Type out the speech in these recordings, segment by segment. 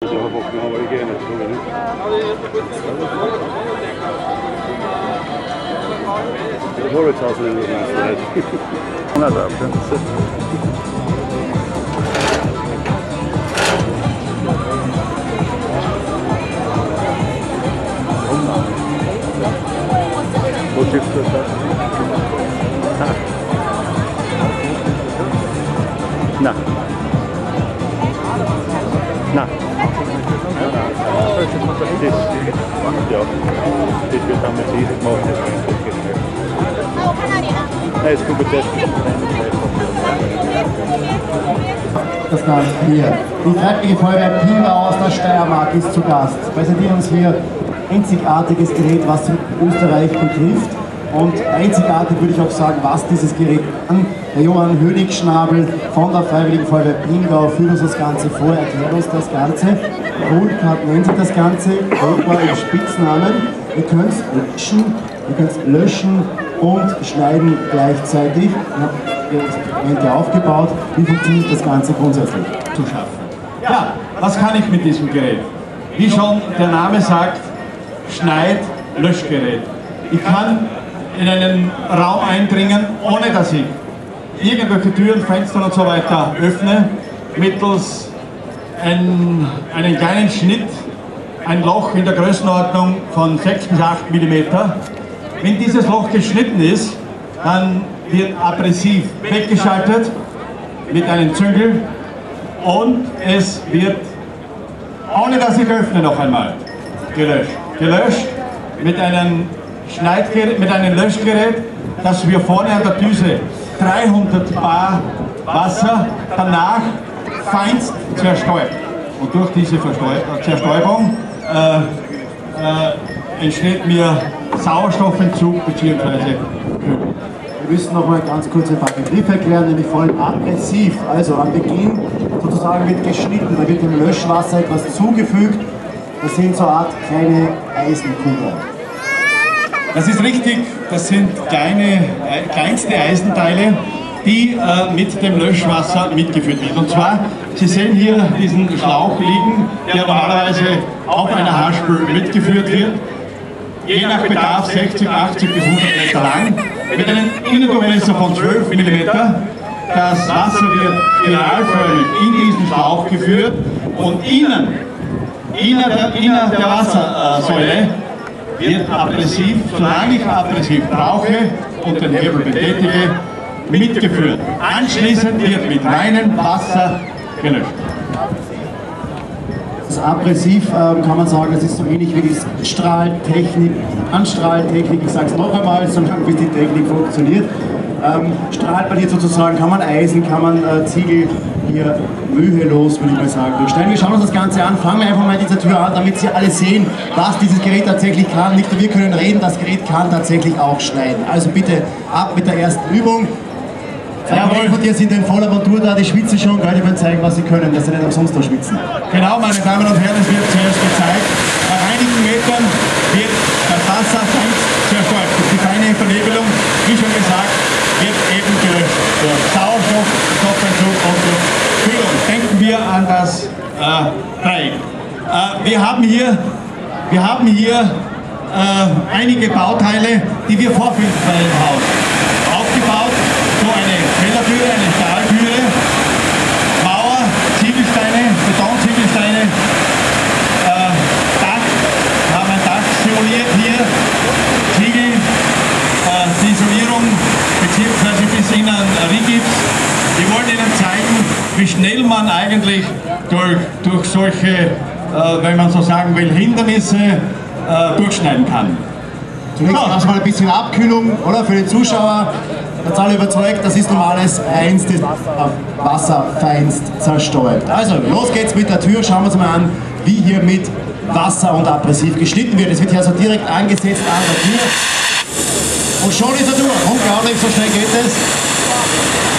Trochę popchnęło i giemy, Może czasem nie znaleźć. No dobrze. Poczywce, tak? Ja, det ska ta med tid. Nej, jag skulle testa. das Gast hier. Die Freiwillige Feuerwehr Pingau aus der Steiermark ist zu Gast. Präsentieren uns hier einzigartiges Gerät, was Österreich betrifft. Und einzigartig würde ich auch sagen, was dieses Gerät kann. Der Johann Hönig-Schnabel von der Freiwilligen Feuerwehr Pingau führt uns das Ganze vor, erklärt uns das Ganze. Goldcard nennt sich das Ganze, Gold war im Spitznamen. Ihr könnt löschen, ihr könnt löschen und schneiden gleichzeitig. Ihr habt Instrumente aufgebaut. Wie funktioniert das Ganze grundsätzlich? zu schaffen. Ja, was kann ich mit diesem Gerät? Wie schon der Name sagt, Schneid-Löschgerät. Ich kann in einen Raum eindringen, ohne dass ich irgendwelche Türen, Fenster und so weiter öffne, mittels ein, einen kleinen Schnitt, ein Loch in der Größenordnung von 6 bis 8 mm. Wenn dieses Loch geschnitten ist, dann wird Abrasiv weggeschaltet mit einem Züngel und es wird, ohne dass ich öffne noch einmal, gelöscht. Gelöscht mit einem, Schneidgerät, mit einem Löschgerät, das wir vorne an der Düse 300 Bar Wasser danach feinst zerstäubt. Und durch diese Verstäu- Zerstäubung äh, äh, entsteht mir Sauerstoffentzug bzw. Kühlung. Wir müssen noch mal ganz kurz ein paar Begriffe erklären, nämlich vor allem aggressiv. Also am Beginn sozusagen wird geschnitten, da wird dem Löschwasser etwas zugefügt. Das sind so eine Art kleine Eisenkugeln. Das ist richtig, das sind kleine, äh, kleinste Eisenteile, die äh, mit dem Löschwasser mitgeführt werden. Und zwar, Sie sehen hier diesen Schlauch liegen, der normalerweise auf einer Haarspül mitgeführt wird. Je nach Bedarf 60, 80 bis 100 Meter lang, mit einem Innendurchmesser von 12 mm. Das Wasser wird spiralförmig in diesen Schlauch geführt und innen, innen der, innen der Wassersäule wird Abrasiv, solange ich Abrasiv brauche und den Hebel betätige, mitgeführt. Anschließend wird mit reinem Wasser gelöscht. Das Abrasiv ähm, kann man sagen, das ist so ähnlich wie die Strahltechnik, Anstrahltechnik. Ich sage es noch einmal, solange bis die Technik funktioniert. Ähm, strahlt man hier sozusagen, kann man Eisen, kann man äh, Ziegel hier mühelos, würde ich mal sagen, durchstellen. Wir schauen uns das Ganze an, fangen wir einfach mal mit dieser Tür an, damit Sie alle sehen, was dieses Gerät tatsächlich kann. Nicht nur wir können reden, das Gerät kann tatsächlich auch schneiden. Also bitte ab mit der ersten Übung. Kollegen von dir sind in voller Montur da, die schwitzen schon, gell, die wollen zeigen, was sie können, dass sie nicht umsonst da schwitzen. Genau, meine Damen und Herren, es wird zuerst gezeigt. Nach einigen Metern wird das Wasser feinst zerstäubt. Die feine Vernebelung, wie schon gesagt, wird eben gelöscht. Durch Sauerstoff, Stoffentzug und durch Kühlung. Denken wir an das äh, Dreieck. Äh, wir haben hier, wir haben hier äh, einige Bauteile, die wir vorfinden bei dem Haus. Aufgebaut, so eine Kellertüre, eine Stahltüre, Mauer, Ziegelsteine, Betonziegelsteine, äh, Dach, wir haben ein Dach simuliert hier, Ziegel, äh, die Isolierung beziehungsweise bis innen Rigips. Wir wollen Ihnen zeigen, wie schnell man eigentlich durch, durch solche, äh, wenn man so sagen will, Hindernisse äh, durchschneiden kann. Zunächst Ja. erstmal ein bisschen Abkühlung, oder? Für den Zuschauer. Jetzt alle überzeugt, das ist normales reinstes Wasser feinst zerstäubt. Also, los geht's mit der Tür. Schauen wir uns mal an, wie hier mit Wasser und Abrasiv geschnitten wird. Es wird hier also direkt angesetzt an der Tür. Und schon ist er durch. Unglaublich, so schnell geht es.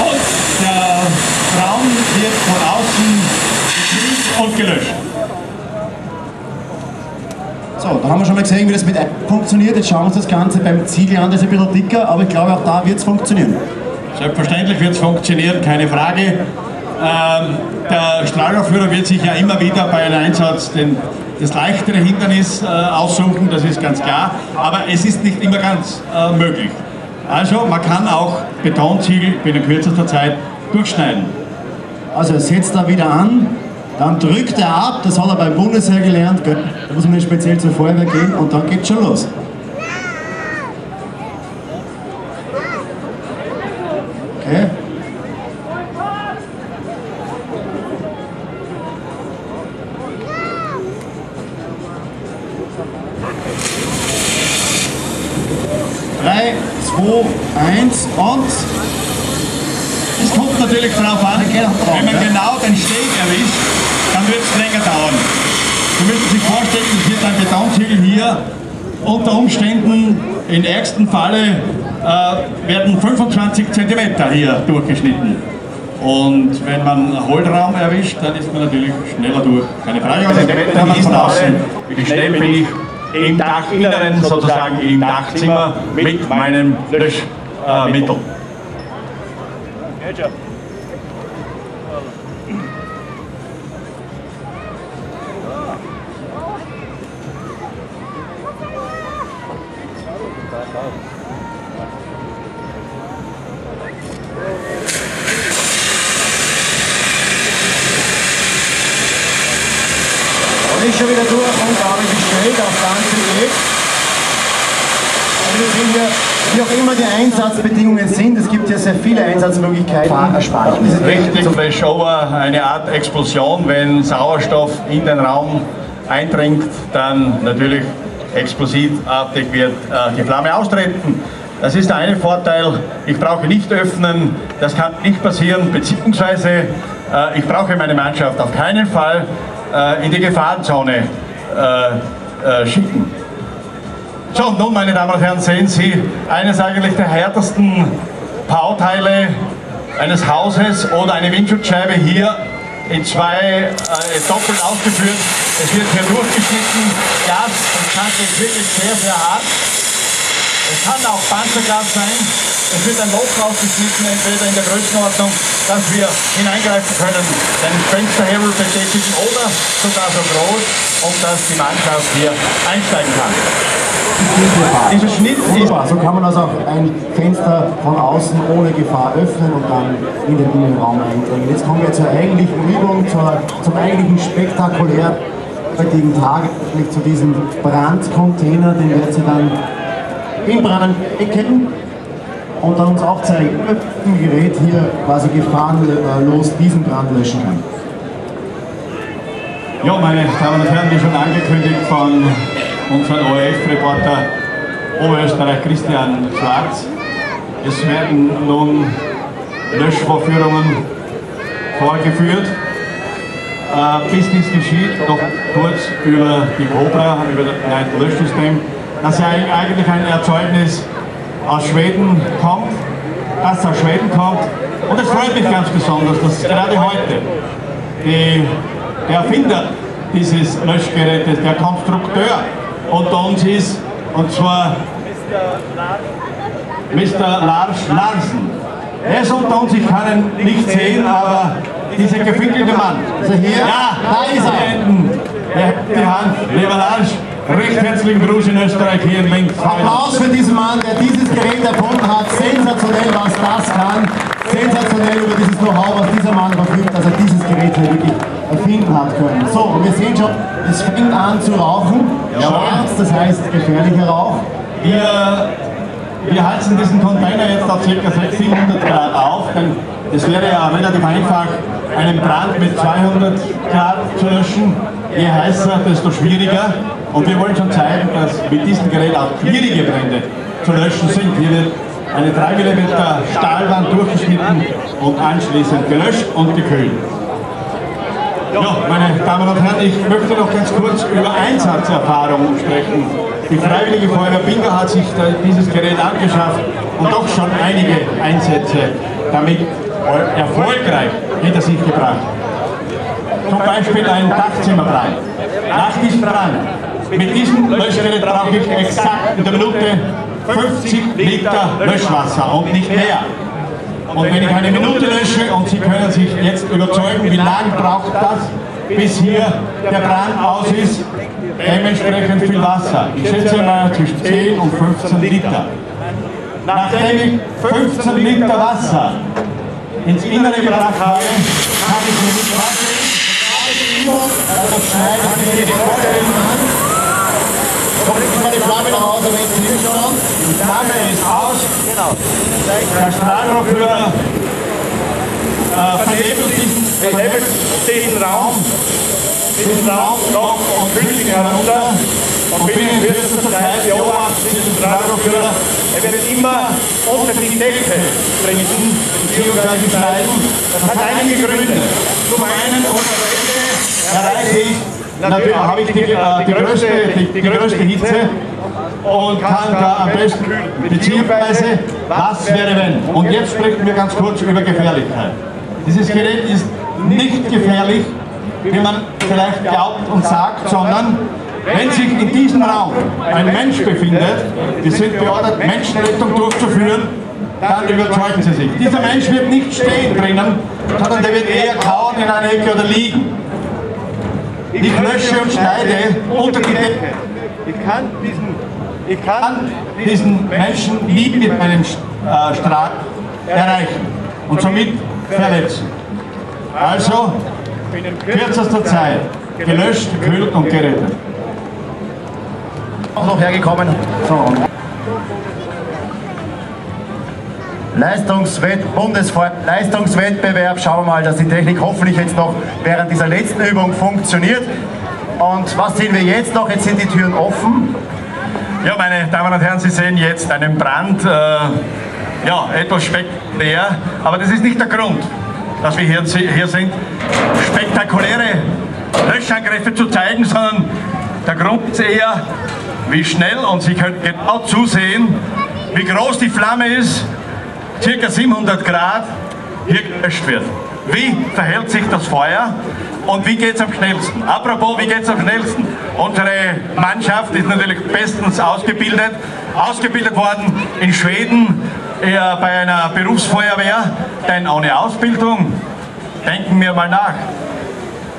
Und der Raum wird von außen und gelöscht. So, da haben wir schon mal gesehen, wie das mit Eisen funktioniert. Jetzt schauen wir uns das Ganze beim Ziegel an, das ist ein bisschen dicker, aber ich glaube auch da wird es funktionieren. Selbstverständlich wird es funktionieren, keine Frage. Ähm, der Strahlaufführer wird sich ja immer wieder bei einem Einsatz den, das leichtere Hindernis äh, aussuchen, das ist ganz klar, aber es ist nicht immer ganz äh, möglich. Also man kann auch Betonziegel binnen kürzester Zeit durchschneiden. Also setzt da wieder an, dann drückt er ab, das hat er beim Bundesheer gelernt, gell? da muss man nicht speziell zur Feuerwehr gehen und dann geht's schon los. Okay. Drei, zwei, eins und Es kommt natürlich darauf an, drauf, wenn man genau den Steg erwischt, dann wird es länger dauern. Sie es wird ein Betonziegel hier unter Umständen, im ärgsten Falle, äh, werden 25 cm hier durchgeschnitten. Und wenn man Hohlraum erwischt, dann ist man natürlich schneller durch. Keine Frage, aber Zentimeter von außen. Wie schnell bin ich im Dachinneren, sozusagen im Dachzimmer, mit meinem Löschmittel. Äh, Mittel. Und ist schon wieder durch und habe gestellt, das Ganze geht. Und wir sehen hier, wie auch immer die Einsatzbedingungen sind, es gibt ja sehr viele Einsatzmöglichkeiten. Richtig Flashover, eine Art Explosion, wenn Sauerstoff in den Raum eindringt, dann natürlich explosivartig wird äh, die Flamme austreten. Das ist der eine Vorteil, ich brauche nicht öffnen, das kann nicht passieren, beziehungsweise äh, ich brauche meine Mannschaft auf keinen Fall äh, in die Gefahrenzone äh, äh, schicken. Und nun, meine Damen und Herren, sehen Sie eines eigentlich der härtesten Bauteile eines Hauses oder eine Windschutzscheibe hier in zwei äh, doppelt ausgeführt. Es wird hier durchgeschnitten. Glas und Kante ist wirklich sehr, sehr hart. Es kann auch Panzerglas sein. Es wird ein Loch ausgeschnitten, entweder in der Größenordnung, dass wir hineingreifen können, den Fensterhebel betätigen oder sogar so groß, um dass die Mannschaft hier einsteigen kann. Dieser Schnitt ist so kann man also auch ein Fenster von außen ohne Gefahr öffnen und dann in den Innenraum eindringen. Jetzt kommen wir zur eigentlichen Übung, zur, zum eigentlichen spektakulär heutigen Tag, nämlich zu diesem Brandcontainer, den wird sie dann in Brand ecken und dann uns auch zeigen, mit dem Gerät hier quasi gefahrenlos diesen Brand löschen kann. Ja, meine Damen und Herren, wie schon angekündigt von unserem ORF-Reporter Oberösterreich Christian Schwarz, es werden nun Löschvorführungen vorgeführt. Äh, bis dies geschieht, noch kurz über die Cobra, über das Löschsystem, das ja eigentlich ein Erzeugnis aus Schweden kommt, das aus Schweden kommt. Und es freut mich ganz besonders, dass gerade heute die, Erfinder dieses Löschgerätes, der Konstrukteur unter uns ist, und zwar Mr. Lars Larsen. Er ist unter uns, ich kann ihn nicht sehen, aber dieser gefinkelte Mann. Also hier, Ja, da ist er. Er die Hand. Lieber Lars, recht herzlichen Gruß in Österreich hier in Linz. Applaus für diesen Mann, der dieses Gerät erfunden hat. Sensationell, was das kann. Sensationell über dieses Know-how, was dieser Mann verfügt, dass er dieses Gerät hier wirklich erfinden hat können. So, und wir sehen schon, es fängt an zu rauchen. Schwarz, das heißt gefährlicher Rauch. Wir, wir heizen diesen Container jetzt auf ca. 600, 700 Grad auf, denn es wäre ja relativ einfach, einen Brand mit 200 Grad zu löschen. Je heißer, desto schwieriger. Und wir wollen schon zeigen, dass mit diesem Gerät auch schwierige Brände zu löschen sind. Hier wird eine 3 mm Stahlwand durchgeschnitten und anschließend gelöscht und gekühlt. Ja, meine Damen und Herren, ich möchte noch ganz kurz über Einsatzerfahrung sprechen. Die Freiwillige Feuerwehr Bingo hat sich dieses Gerät angeschafft und doch schon einige Einsätze damit erfolgreich hinter sich gebracht. Zum Beispiel ein Dachzimmerbrand. Nachttischbrand. Mit diesem Löschgerät brauche ich exakt in der Minute 50 Liter Löschwasser und nicht mehr. Und wenn ich eine Minute lösche und Sie können sich jetzt überzeugen, wie lange braucht das, bis hier der Brand aus ist, dementsprechend viel Wasser. Ich schätze mal zwischen 10 und 15 Liter. Nachdem ich 15 Liter Wasser ins Innere gebracht habe, habe ich mir nicht Wasser das schneide ich mir die Vorstellung an. Kommt jetzt mal die Flamme nach Hause, wenn Sie schon. Die Flamme ist aus. Genau. Der Strahlrohrführer äh, vernebelt diesen, vernebelt diesen Raum, diesen Raum? Noch und Kühlung herunter. Und binnen kürzester Zeit beobachtet diesen Strahlrohrführer. Er wird immer unter die Decke bringen, beziehungsweise schneiden. Das hat einige Gründe. Zum einen unter erreiche ich, natürlich. habe ich die, äh, die, größte, die, die größte Hitze und kann da am besten. Beziehungsweise, was wäre wenn? Und jetzt sprechen wir ganz kurz über Gefährlichkeit. Dieses Gerät ist nicht gefährlich, wie man vielleicht glaubt und sagt, sondern wenn sich in diesem Raum ein Mensch befindet, wir sind beordert, Menschenrettung durchzuführen, dann überzeugen Sie sich. Dieser Mensch wird nicht stehen drinnen, sondern der wird eher kauen in einer Ecke oder liegen. Ich lösche und schneide unter die Decke. Ich kann diesen, ich kann diesen Menschen nie mit meinem äh, Strahl erreichen und somit verletzen. Also in kürzester Zeit gelöscht, gekühlt und gerettet. Auch noch hergekommen. So. Leistungswett Leistungswettbewerb. Schauen wir mal, dass die Technik hoffentlich jetzt noch während dieser letzten Übung funktioniert. Und was sehen wir jetzt noch? Jetzt sind die Türen offen. Ja, meine Damen und Herren, Sie sehen jetzt einen Brand, äh, ja, etwas spektakulär, aber das ist nicht der Grund, dass wir hier, hier sind, spektakuläre Löschangriffe zu zeigen, sondern der Grund ist eher, wie schnell, und Sie können genau zusehen, wie groß die Flamme ist, circa 700 Grad, hier gelöscht wird. Wie verhält sich das Feuer und wie geht es am schnellsten? Apropos, wie geht es am schnellsten? Unsere Mannschaft ist natürlich bestens ausgebildet, ausgebildet worden in Schweden äh, bei einer Berufsfeuerwehr, denn ohne Ausbildung, denken wir mal nach,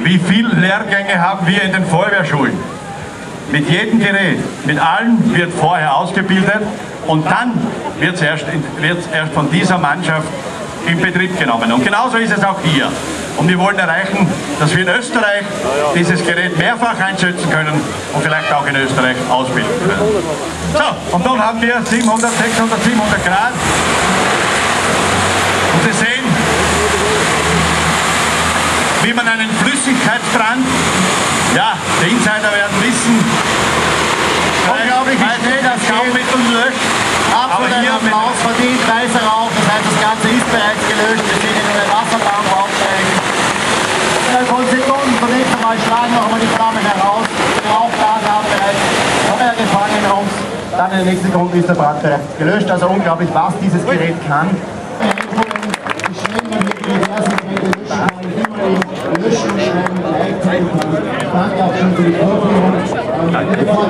wie viele Lehrgänge haben wir in den Feuerwehrschulen? Mit jedem Gerät, mit allen wird vorher ausgebildet und dann wird es erst, erst von dieser Mannschaft in Betrieb genommen. Und genauso ist es auch hier. Und wir wollen erreichen, dass wir in Österreich dieses Gerät mehrfach einsetzen können und vielleicht auch in Österreich ausbilden können. So, und nun haben wir 700, 600, 700 Grad. Und Sie sehen, wie man einen Flüssigkeitsbrand, ja, die Insider werden wissen, Unglaublich, schnell das Schaumittel löscht. Absolut ein Applaus verdient, weißer Rauch, das heißt, das Ganze ist bereits gelöscht. Wir sehen hier den Wasserdampf aufsteigen. Innerhalb von Sekunden schlagen noch einmal die Flammen heraus. Die Rauchgase haben bereits Feuer gefangen und dann in den nächsten Sekunden ist der Brand bereits gelöscht. Also unglaublich, was dieses Gerät kann. Danke auch schon für die Vorführung. Wir. Ich glaube,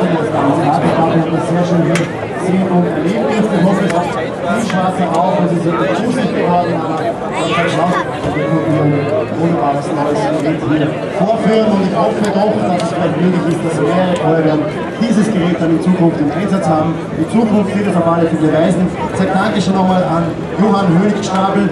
wir haben das sehr schön und. Ich hoffe, es viel Spaß auch, es ist wirklich lustig geworden, aber es hat Spaß, dass wir ein wunderbares neues Gerät hier vorführen und ich hoffe doch, dass es vielleicht möglich ist, dass mehrere Feuerwehren dieses Gerät dann in Zukunft im Einsatz haben. Die Zukunft wird es auf alle Fälle beweisen. Ich sage Dankeschön nochmal an Johann Hönig-Stabel.